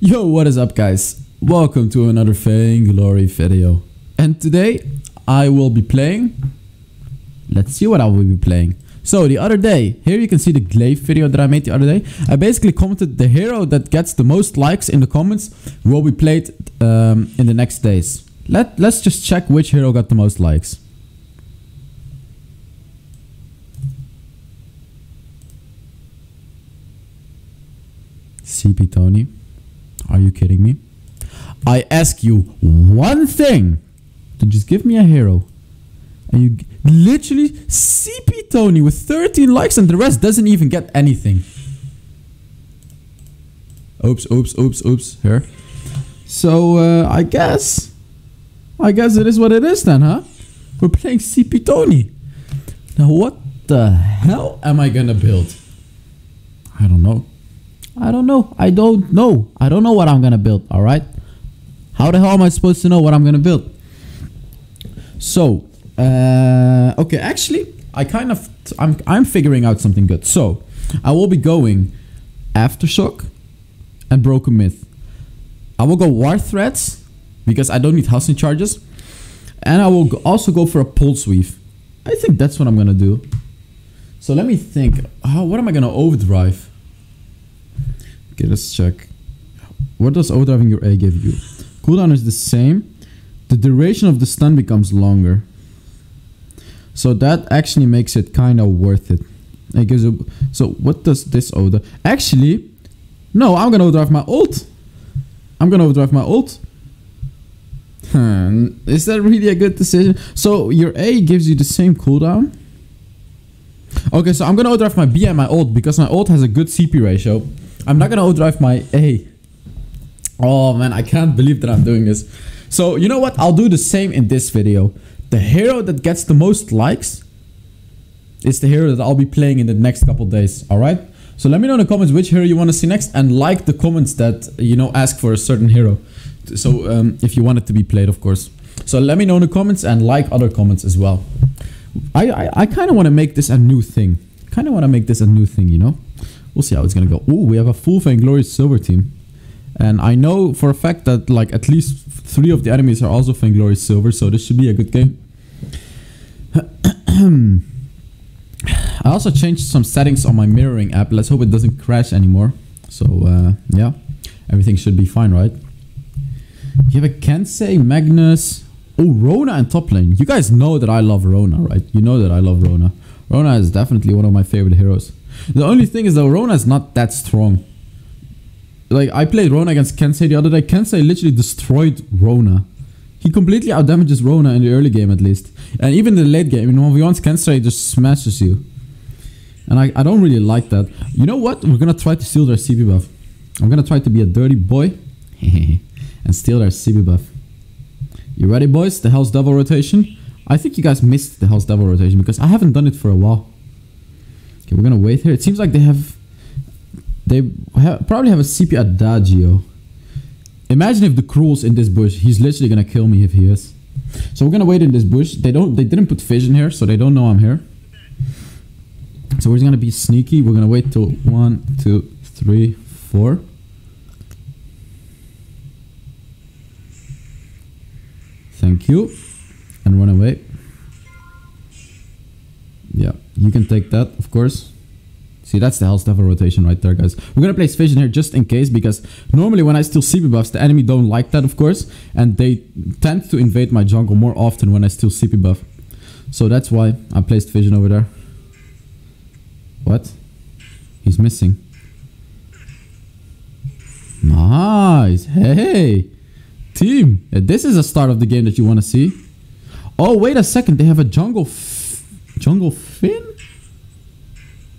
Yo, what is up guys? Welcome to another Vainglory video. And today I will be playing... Let's see what I will be playing. So the other day, here you can see the Glaive video that I made the other day. I basically commented the hero that gets the most likes in the comments will be played um, in the next days. Let, let's just check which hero got the most likes. CP Tony. Are you kidding me? I ask you one thing to just give me a hero. And you literally CP Tony with 13 likes and the rest doesn't even get anything. Oops, oops, oops, oops. Here. So, uh, I guess. I guess it is what it is then, huh? We're playing CP Tony. Now, what the hell am I gonna build? I don't know. I don't know. I don't know. I don't know what I'm gonna build. All right. How the hell am I supposed to know what I'm gonna build? So, uh, okay. Actually, I kind of I'm I'm figuring out something good. So, I will be going aftershock and broken myth. I will go War Treads because I don't need Halcyon Chargers, and I will also go for a Pulseweave. I think that's what I'm gonna do. So let me think. Oh, what am I gonna overdrive? Okay, let's check. What does overdriving your A give you? Cooldown is the same. The duration of the stun becomes longer. So that actually makes it kind of worth it. It gives you... so what does this overdrive? Actually, no, I'm gonna overdrive my ult. I'm gonna overdrive my ult. Hmm, is that really a good decision? So your A gives you the same cooldown. Okay, so I'm gonna overdrive my B and my ult because my ult has a good CP ratio. I'm not gonna overdrive my A. Oh man, I can't believe that I'm doing this. So you know what? I'll do the same in this video. The hero that gets the most likes is the hero that I'll be playing in the next couple days. All right. So let me know in the comments which hero you want to see next, and like the comments that you know ask for a certain hero. So um, if you want it to be played, of course. So let me know in the comments and like other comments as well. I I, I kind of want to make this a new thing. Kind of want to make this a new thing, you know. We'll see how it's gonna go. Oh, we have a full Vainglorious silver team. And I know for a fact that like at least three of the enemies are also Vainglorious silver, so this should be a good game. I also changed some settings on my mirroring app. Let's hope it doesn't crash anymore. So uh, yeah, everything should be fine, right? You have a Kensei, Magnus, oh Rona and top lane. You guys know that I love Rona, right? You know that I love Rona. Rona is definitely one of my favorite heroes. The only thing is Rona is not that strong. Like I played Rona against Kensei the other day. Kensei literally destroyed Rona. He completely outdamages Rona in the early game at least. And even the late game, in 1v1s, Kensei just smashes you. And I, I don't really like that. You know what? We're gonna try to steal their CP buff. I'm gonna try to be a dirty boy and steal their CP buff. You ready boys? The Hell's Devil rotation? I think you guys missed the Hell's Devil rotation because I haven't done it for a while. Okay, we're gonna wait here. It seems like they have they ha probably have a CP Adagio. Imagine if the Krul's in this bush. He's literally gonna kill me if he is. So we're gonna wait in this bush. They don't. They didn't put vision here, so they don't know I'm here. So we're just gonna be sneaky. We're gonna wait till one, two, three, four. Thank you, and run away. Yeah, you can take that, of course. See, that's the Hell's Devil rotation right there, guys. We're gonna place Vision here just in case, because normally when I steal CP buffs, the enemy don't like that, of course, and they tend to invade my jungle more often when I steal CP buff. So that's why I placed Vision over there. What? He's missing. Nice. Hey, team. This is a start of the game that you want to see. Oh, wait a second. They have a jungle, jungle Finn.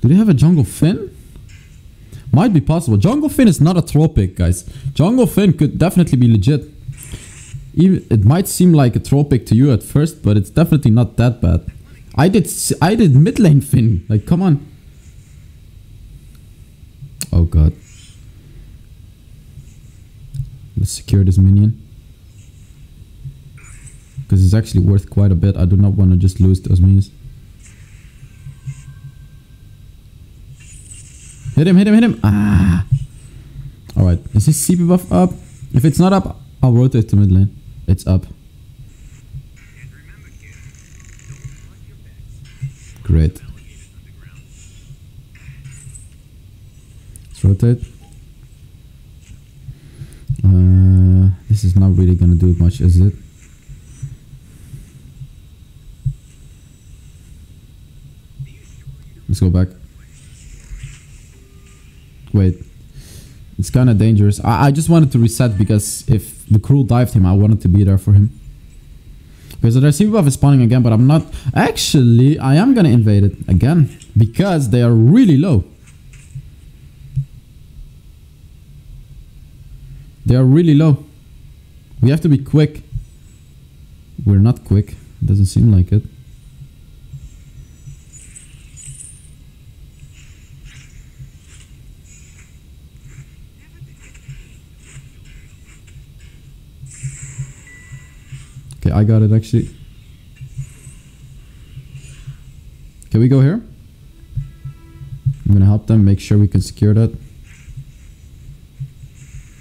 Do they have a Jungle Finn? Might be possible. Jungle Finn is not a tropic, guys. Jungle Finn could definitely be legit. Even, it might seem like a tropic to you at first, but it's definitely not that bad. I did I did mid lane Finn. Like, come on. Oh god. Let's secure this minion. Because it's actually worth quite a bit. I do not want to just lose those minions. Hit him, hit him, hit him. Ah. Alright, is his CP buff up? If it's not up, I'll rotate to mid lane. It's up. Great. Let's rotate. Uh, this is not really gonna do much, is it? Let's go back. Wait. It's kind of dangerous. I, I just wanted to reset because if the Krul dived him, I wanted to be there for him. Because the receiver buff is spawning again, but I'm not... Actually, I am gonna invade it again. Because they are really low. They are really low. We have to be quick. We're not quick. Doesn't seem like it. Okay, I got it actually. Can we go here? I'm gonna help them make sure we can secure that.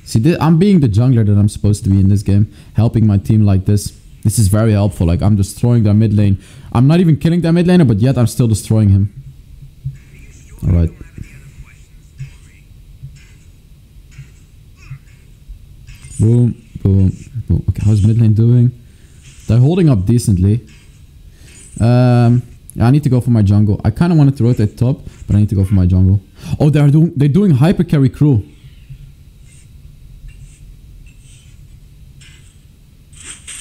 See, I'm being the jungler that I'm supposed to be in this game, helping my team like this. This is very helpful. Like I'm destroying their mid lane. I'm not even killing their mid laner, but yet I'm still destroying him. All right. Boom, boom, boom. Okay, how's mid lane doing? They're holding up decently. Um, I need to go for my jungle. I kind of wanted to rotate top, but I need to go for my jungle. Oh, they're doing they're doing hyper carry Krul.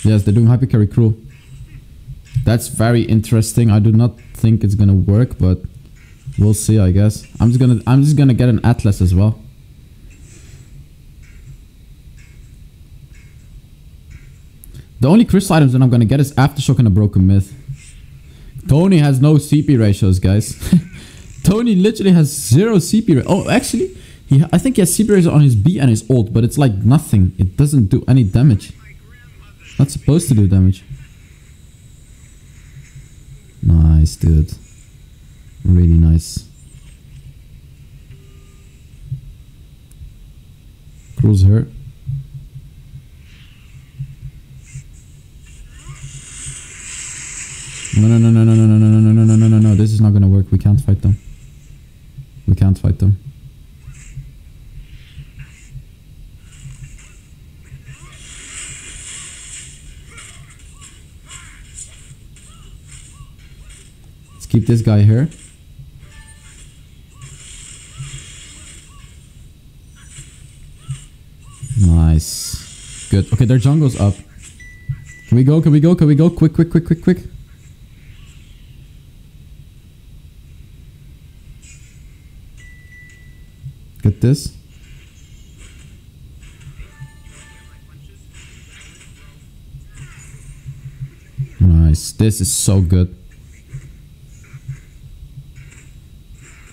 Yes, they're doing hyper carry Krul. That's very interesting. I do not think it's gonna work, but we'll see. I guess I'm just gonna I'm just gonna get an atlas as well. The only crystal items that I'm gonna get is Aftershock and a Broken Myth. Tony has no CP ratios, guys. Tony literally has zero CP. oh, actually, he I think he has CP ratio on his B and his ult, but it's like nothing. It doesn't do any damage. Not supposed to do damage. Nice, dude. Really nice. Cruise her. No, no, no, no, no, no, no, no, no, no, no, no, no, no. This is not gonna work. We can't fight them. We can't fight them. Let's keep this guy here. Nice. Good. Okay, their jungle's up. Can we go? Can we go? Can we go? Quick, quick, quick, quick, quick. Get this. Nice. This is so good.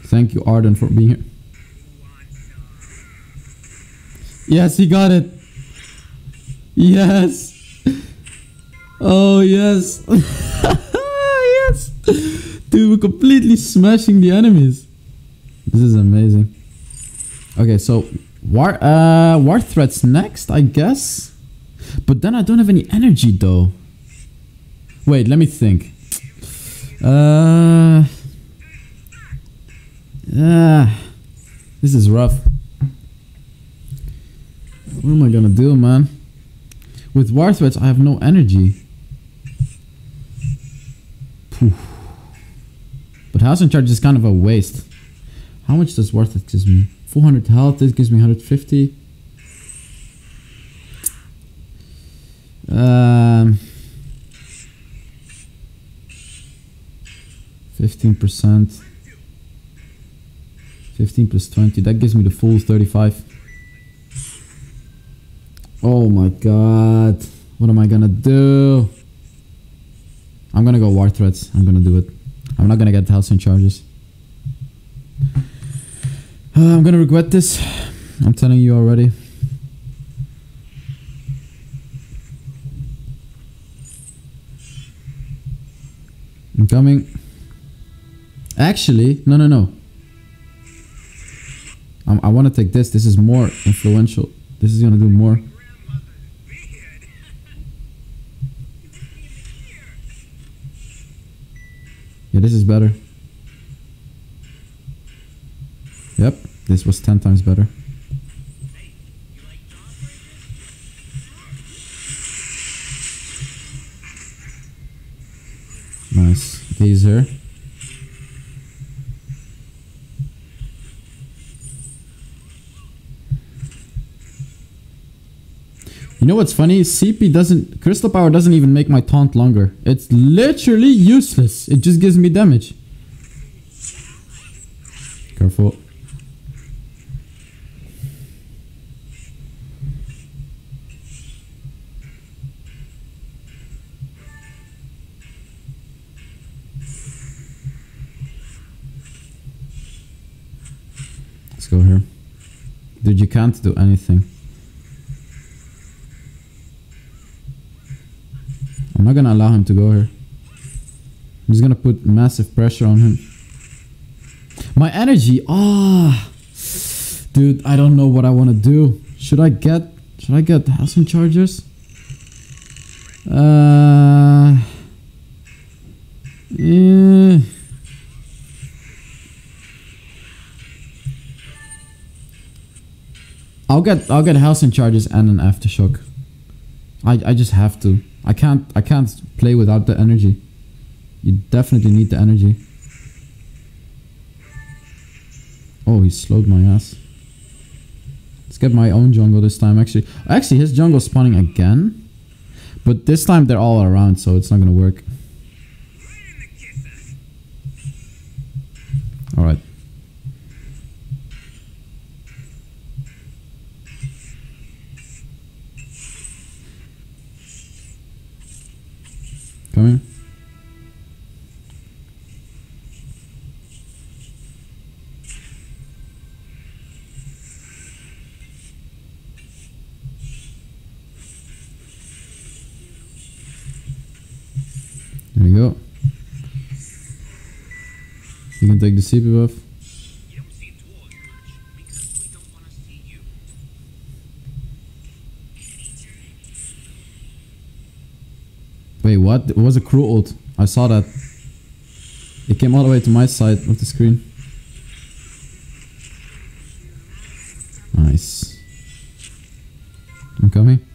Thank you, Ardan, for being here. Yes, he got it. Yes. Oh, yes. yes. Dude, we're completely smashing the enemies. This is amazing. Okay, so war uh War Treads next, I guess. But then I don't have any energy though. Wait, let me think. Uh uh this is rough. What am I gonna do, man? With War Treads, I have no energy. Poof. But Halcyon Charge is kind of a waste. How much does War Tread give me? 400 health, this gives me 150. Um, 15%. 15 plus 20, that gives me the full 35. Oh my god. What am I gonna do? I'm gonna go War Treads. I'm gonna do it. I'm not gonna get Halcyon Chargers. Uh, I'm gonna regret this. I'm telling you already. I'm coming. Actually, no, no, no. Um, I want to take this. This is more influential. This is gonna do more. Yeah, this is better. Yep, this was 10 times better. Nice. Gazer. You know what's funny? CP doesn't... Crystal Power doesn't even make my taunt longer. It's literally useless. It just gives me damage. Careful. Let's go here. Dude, you can't do anything. I'm not gonna allow him to go here. I'm just gonna put massive pressure on him. My energy, ah, dude, I don't know what I want to do. Should I get, should I get Halcyon Chargers? Uh, yeah. I'll get, I'll get Halcyon Chargers and an aftershock. I, I just have to. I can't I can't play without the energy. You definitely need the energy. Oh, he slowed my ass. Let's get my own jungle this time. Actually, actually, his jungle spawning again, but this time they're all around, so it's not gonna work. Take the CP buff. Wait, what? It was a Krul ult. I saw that. It came all the way to my side of the screen. Nice. I'm coming.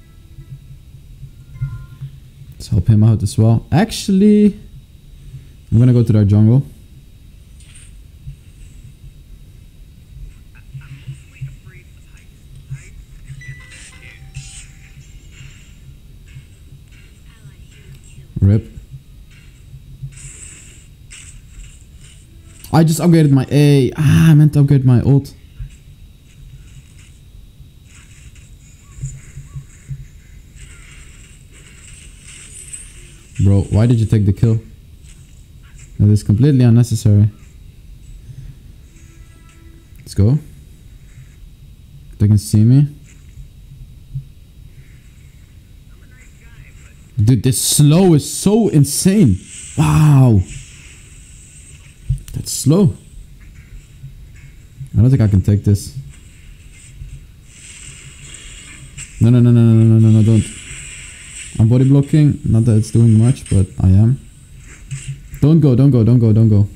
Let's help him out as well. Actually, I'm gonna go to their jungle. I just upgraded my A. Ah, I meant to upgrade my ult. Bro, why did you take the kill? That is completely unnecessary. Let's go. They can see me. Dude, this slow is so insane. Wow. That's slow. I don't think I can take this. No, no, no, no, no, no, no, no, don't. I'm body blocking. Not that it's doing much, but I am. Don't go, don't go, don't go, don't go.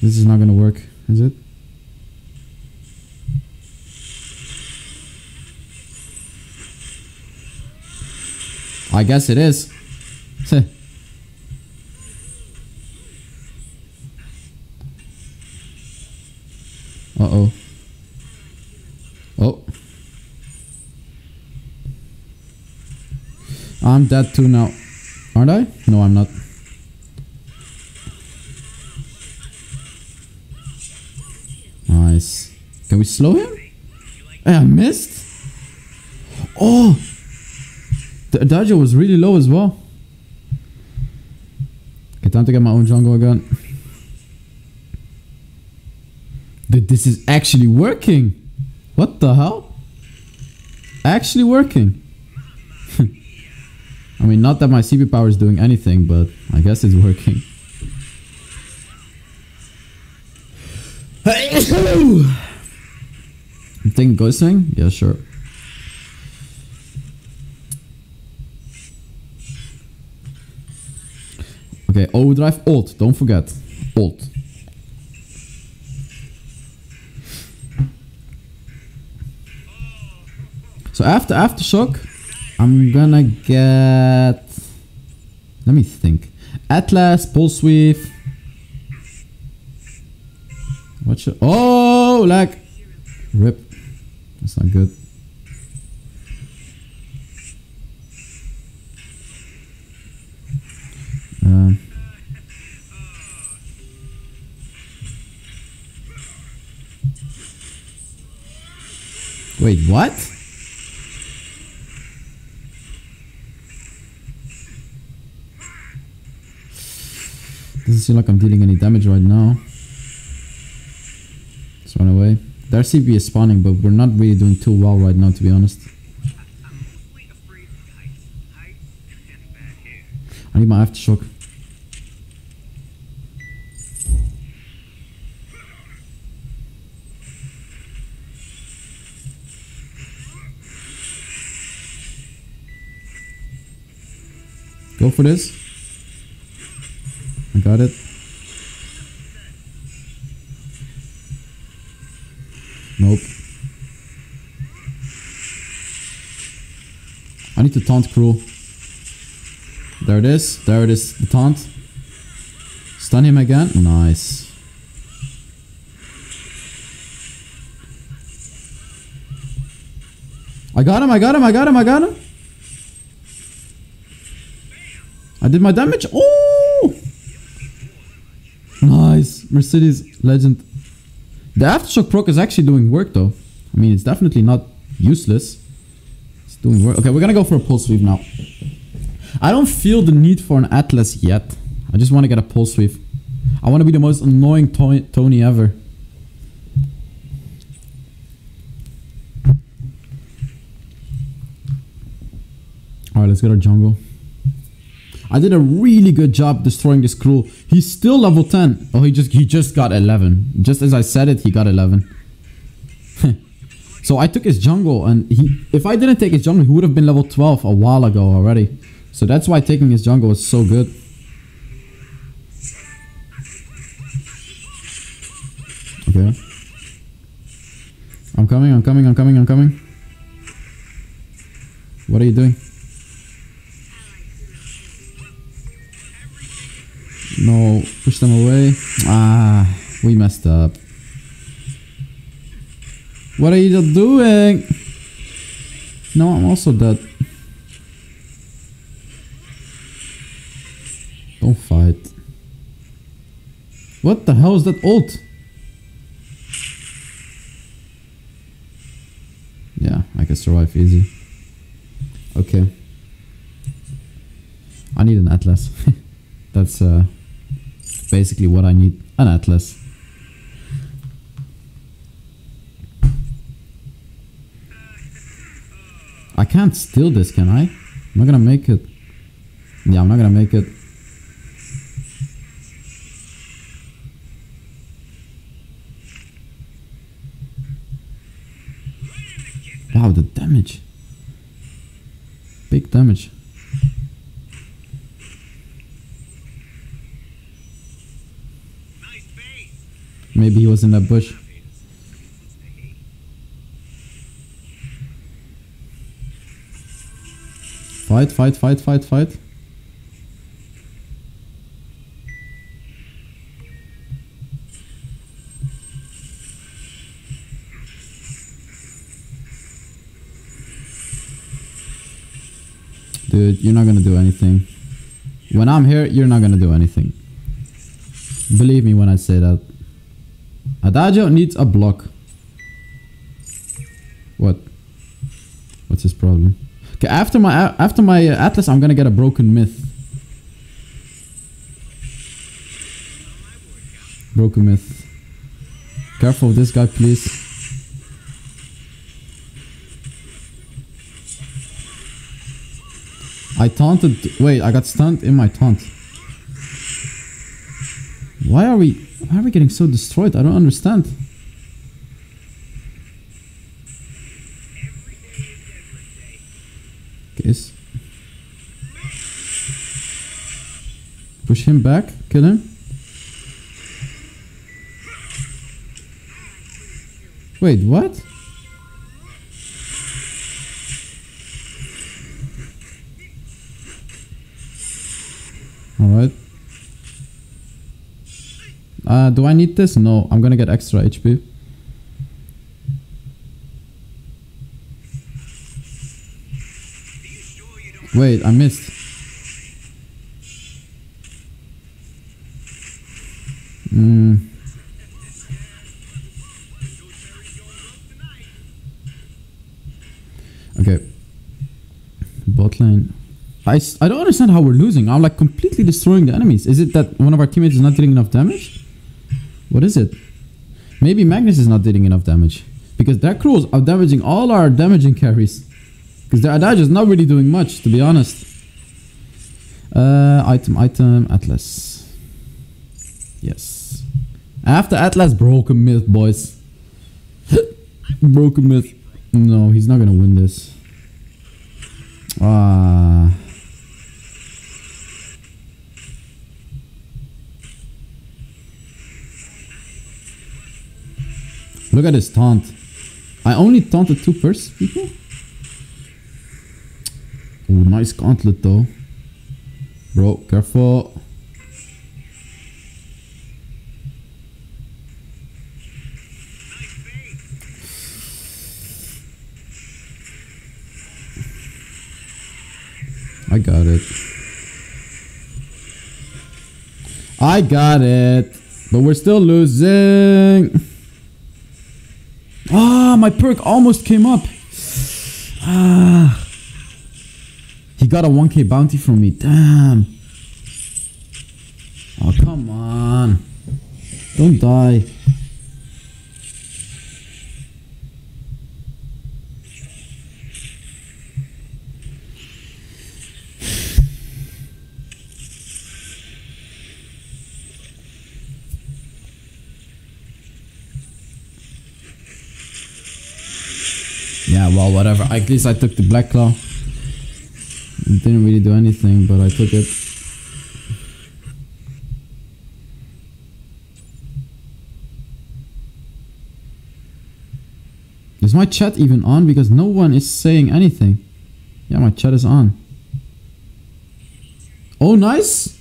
This is not gonna work, is it? I guess it is. uh oh. Oh. I'm dead too now. Aren't I? No, I'm not. Nice. Can we slow him? I missed. Oh! The Adagio was really low as well. Okay, time to get my own jungle again. Dude, this is actually working. What the hell? Actually working. I mean, not that my CP power is doing anything, but I guess it's working. You think Ghost Wing? Yeah, sure. Okay, eh, overdrive, alt, don't forget. Alt. So after Aftershock, I'm gonna get... Let me think. Atlas, Pulseweave. What should... Oh, lag. Rip. That's not good. Wait, what? Doesn't seem like I'm dealing any damage right now. Let's run away. Their CP is spawning, but we're not really doing too well right now, to be honest. I'm mostly afraid of heights. Heights and bad hair. I need my aftershock. Go for this. I got it. Nope. I need to taunt Krul. There it is. There it is. The taunt. Stun him again. Nice. I got him. I got him. I got him. I got him. I did my damage. Oh! Nice. Mercedes legend. The Aftershock proc is actually doing work though. I mean, it's definitely not useless. It's doing work. Okay, we're gonna go for a Pulseweave now. I don't feel the need for an Atlas yet. I just want to get a Pulseweave. I want to be the most annoying to Tony ever. Alright, let's get our jungle. I did a really good job destroying this Krul. He's still level 10. Oh, he just he just got 11. Just as I said it, he got 11. so I took his jungle and he if I didn't take his jungle, he would have been level 12 a while ago already. So that's why taking his jungle was so good. Okay. I'm coming, I'm coming, I'm coming, I'm coming. What are you doing? No, push them away. Ah, we messed up. What are you doing? No, I'm also dead. Don't fight. What the hell is that ult? Yeah, I can survive easy. Okay. I need an atlas. That's uh basically what I need. An atlas. I can't steal this, can I? I'm not gonna make it. Yeah, I'm not gonna make it. Wow, the damage. Big damage. Maybe he was in that bush. Fight, fight, fight, fight, fight. Dude, you're not gonna do anything. When I'm here, you're not gonna do anything. Believe me when I say that. Adagio needs a block. What? What's his problem? Okay, after my after my Atlas, I'm gonna get a broken myth. Broken myth. Careful this guy, please. I taunted. Wait, I got stunned in my taunt. Why are we? Why are we getting so destroyed? I don't understand. Guess. Push him back. Kill him. Wait, what? Alright. Uh, do I need this? No, I'm gonna get extra HP. Wait, I missed. Mm. Okay. Bot lane. I, I don't understand how we're losing. I'm like completely destroying the enemies. Is it that one of our teammates is not dealing enough damage? What is it? Maybe Magnus is not dealing enough damage. Because their Krul is out damaging all our damaging carries. Because their Adage is not really doing much, to be honest. Uh, item, item, Atlas. Yes. After Atlas, Broken Myth, boys. broken Myth. No, he's not gonna win this. Ah. Look at his taunt. I only taunted two pers people. Oh, nice gauntlet though. Bro, careful. I got it. I got it. But we're still losing. Ah, my perk almost came up. Ah. He got a 1k bounty from me. Damn. Oh, come on. Don't die. Yeah, well, whatever. At least I took the Black Claw. It didn't really do anything, but I took it. Is my chat even on? Because no one is saying anything. Yeah, my chat is on. Oh, nice!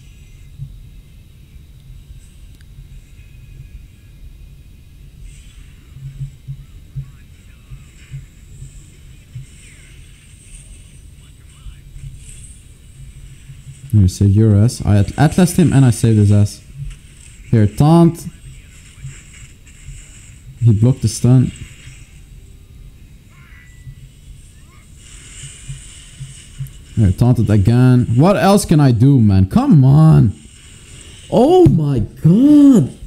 Here, save your ass. I at- atlased him and I saved his ass. Here, taunt. He blocked the stun. Here, taunted again. What else can I do, man? Come on. Oh my god.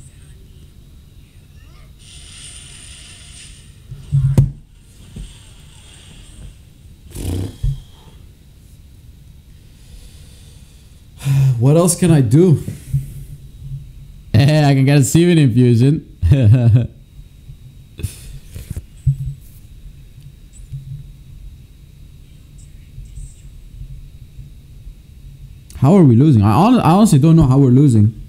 What else can I do? Eh, I can get a semen infusion. how are we losing? I honestly don't know how we're losing.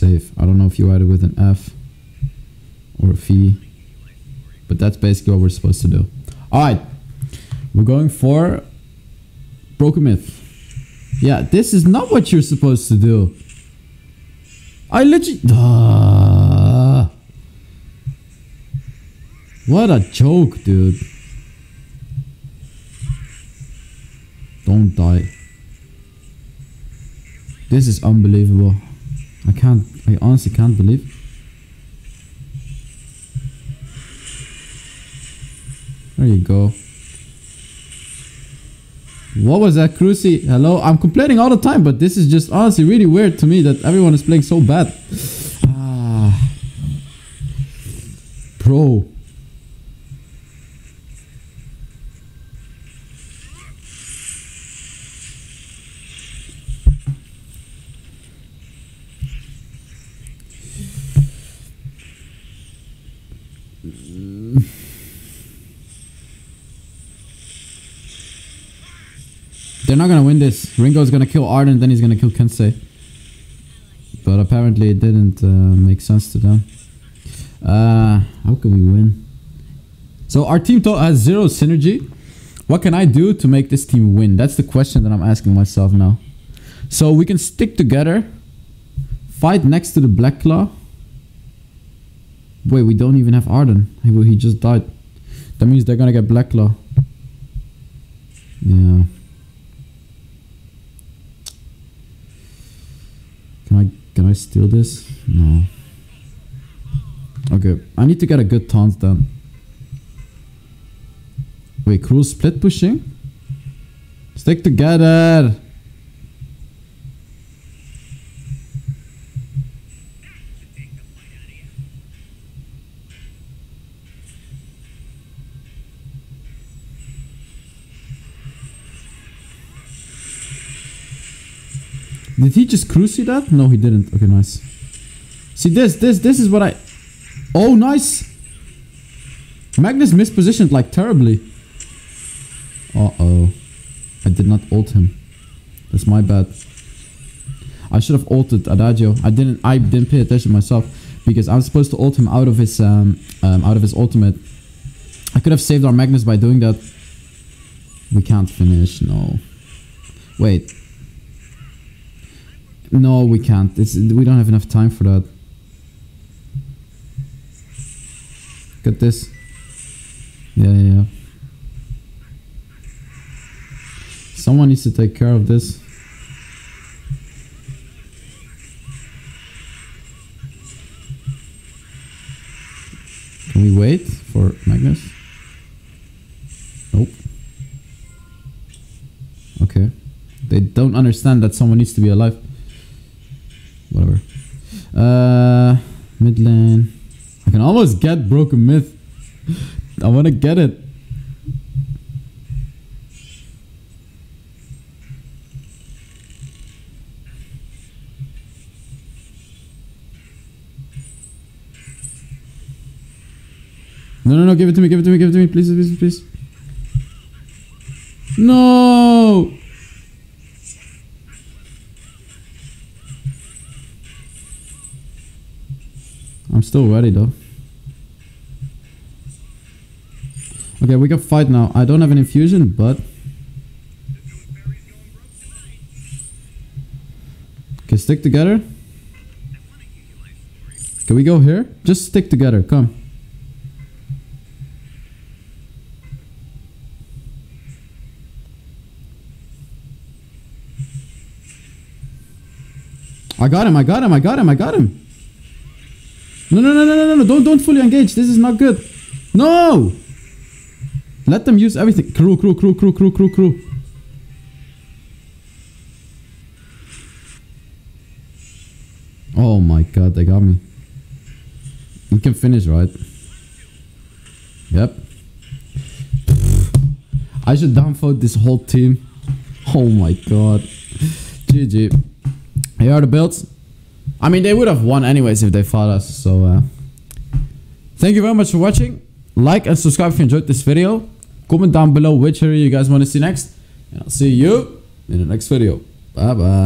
Save. I don't know if you it with an F or a V, but that's basically what we're supposed to do. All right, we're going for broken myth. Yeah, this is not what you're supposed to do. I literally. Ah. what a joke, dude. Don't die. This is unbelievable. I can't, I honestly can't believe. There you go. What was that, Cruci? Hello? I'm complaining all the time, but this is just honestly really weird to me that everyone is playing so bad. Ah. Bro. They're not gonna win this. Ringo's gonna kill Ardan, then he's gonna kill Kensei. But apparently it didn't uh, make sense to them. Uh, how can we win? So our team to- has zero synergy. What can I do to make this team win? That's the question that I'm asking myself now. So we can stick together, fight next to the Black Claw. Wait, we don't even have Ardan. He just died. That means they're gonna get Black Claw. Yeah. Can I can I steal this? No. Okay, I need to get a good taunt done. Wait, Krul split pushing? Stick together! Did he just cruci that? No, he didn't. Okay, nice. See this, this, this is what I. Oh, nice. Magnus mispositioned like terribly. Uh oh, I did not ult him. That's my bad. I should have ulted Adagio. I didn't. I didn't pay attention myself because I was supposed to ult him out of his um, um out of his ultimate. I could have saved our Magnus by doing that. We can't finish. No. Wait. No, we can't. It's we don't have enough time for that. Got this. Yeah, yeah, yeah. Someone needs to take care of this. Can we wait for Magnus? Nope. Okay. They don't understand that someone needs to be alive. Uh, mid lane. I can almost get broken myth. I want to get it. No, no, no, give it to me, give it to me, give it to me, please, please, please. No! Still ready though. Okay, we can fight now. I don't have an infusion, but... Okay, stick together. Can we go here? Just stick together, come. I got him, I got him, I got him, I got him. No, no, no, no, no, no, don't, don't fully engage. This is not good. No! Let them use everything. Krul, Krul, Krul, Krul, Krul, Krul, Krul. Oh my god, they got me. You can finish, right? Yep. I should downvote this whole team. Oh my god. GG. Here are the builds. I mean, they would have won anyways if they fought us. So, uh, thank you very much for watching. Like and subscribe if you enjoyed this video. Comment down below which hero you guys want to see next. And I'll see you in the next video. Bye bye.